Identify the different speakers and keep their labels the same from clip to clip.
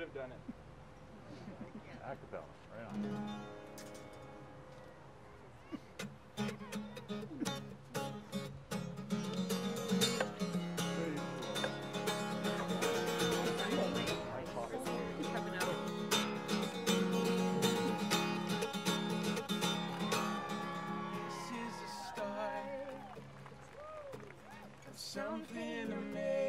Speaker 1: have done it.
Speaker 2: Acapella, right on.
Speaker 1: This is the start something amazing.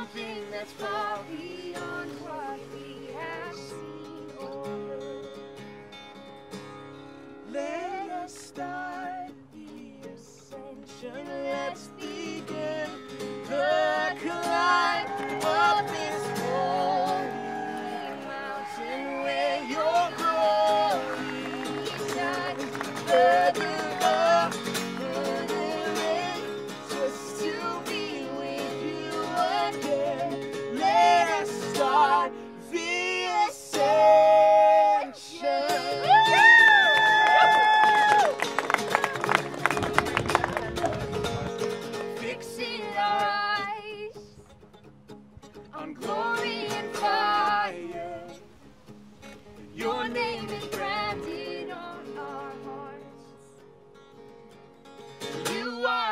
Speaker 1: Something that's far beyond what we have seen or heard. Let us start the ascension. Let's begin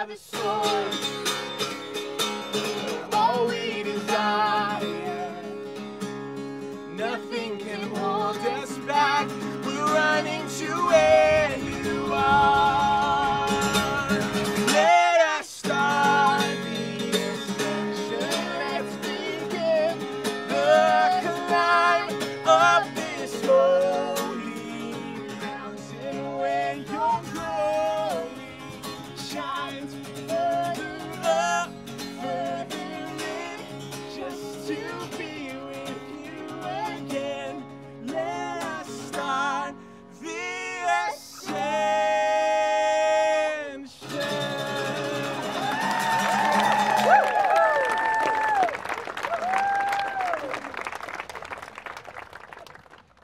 Speaker 1: the of all we desire. Nothing can hold us back.